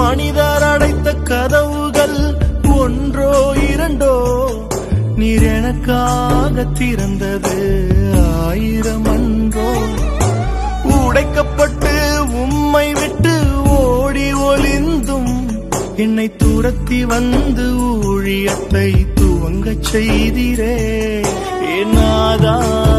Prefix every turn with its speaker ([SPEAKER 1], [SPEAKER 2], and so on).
[SPEAKER 1] மனிதர் அடைத்த கதவுகள் ஒன்றோ இரண்டோ நீர் எனக்காக திறந்தது. ஆயிரம் அன்றோ. உடைக்கப்பட்டு உம்மை விட்டு ஓடி ஒளிந்தும் என்னை துரத்தி வந்து ஊழியத்தை துவங்கச் செய்திரே. என்னாதான்